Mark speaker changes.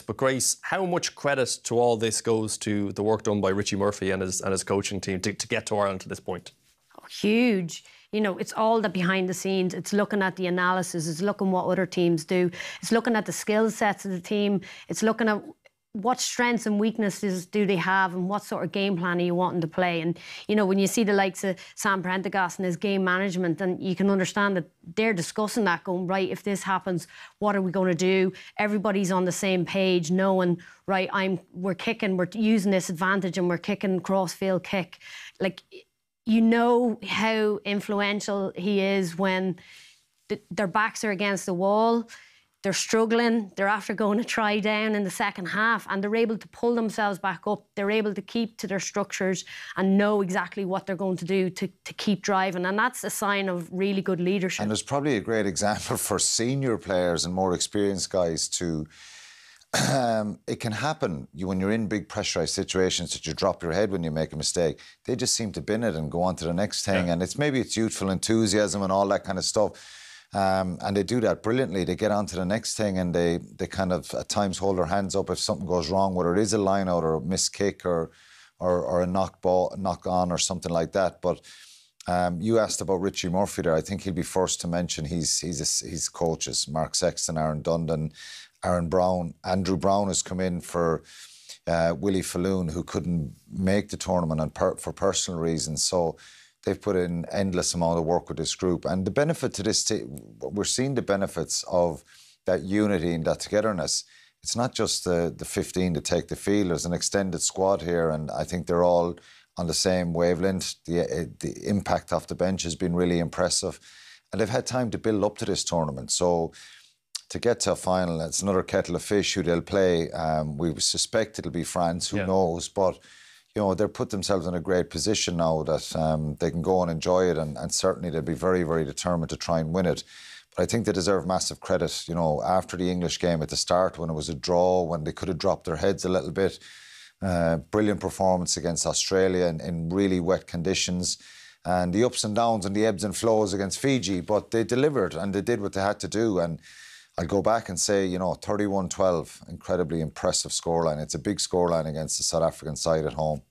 Speaker 1: But Grace, how much credit to all this goes to the work done by Richie Murphy and his and his coaching team to, to get to Ireland to this point?
Speaker 2: Oh, huge. You know, it's all the behind the scenes. It's looking at the analysis. It's looking what other teams do. It's looking at the skill sets of the team. It's looking at what strengths and weaknesses do they have and what sort of game plan are you wanting to play? And, you know, when you see the likes of Sam Prendergast and his game management, then you can understand that they're discussing that, going, right, if this happens, what are we going to do? Everybody's on the same page, knowing, right, I'm we're kicking, we're using this advantage and we're kicking cross-field kick. Like, you know how influential he is when th- their backs are against the wall they're struggling. They're after going to try down in the second half, and they're able to pull themselves back up. They're able to keep to their structures and know exactly what they're going to do to, to keep driving. And that's a sign of really good leadership.
Speaker 3: And there's probably a great example for senior players and more experienced guys to. Um, it can happen you, when you're in big pressurized situations that you drop your head when you make a mistake. They just seem to bin it and go on to the next thing. Yeah. And it's maybe it's youthful enthusiasm and all that kind of stuff um, and they do that brilliantly. They get on to the next thing and they, they kind of at times hold their hands up if something goes wrong, whether it is a line out or a missed kick or, or, or a knock ball, knock on or something like that. But um, you asked about Richie Murphy there. I think he'll be first to mention he's he's a, he's coaches Mark Sexton, Aaron Dundon, Aaron Brown, Andrew Brown has come in for uh, Willie Faloon who couldn't make the tournament per, for personal reasons. So they've put in endless amount of work with this group. And the benefit to this, t- we're seeing the benefits of that unity and that togetherness. It's not just the, the 15 to take the field. There's an extended squad here, and I think they're all on the same wavelength. The, uh, the impact off the bench has been really impressive. And they've had time to build up to this tournament. So to get to a final, it's another kettle of fish who they'll play. Um, we suspect it'll be France, who yeah. knows? But you know, they've put themselves in a great position now that um, they can go and enjoy it, and, and, certainly they'll be very, very determined to try and win it. But I think they deserve massive credit. You know, after the English game at the start, when it was a draw, when they could have dropped their heads a little bit, uh, brilliant performance against Australia in, in really wet conditions and the ups and downs and the ebbs and flows against Fiji, but they delivered and they did what they had to do. And I'll go back and say, you know, 31 12, incredibly impressive scoreline. It's a big scoreline against the South African side at home.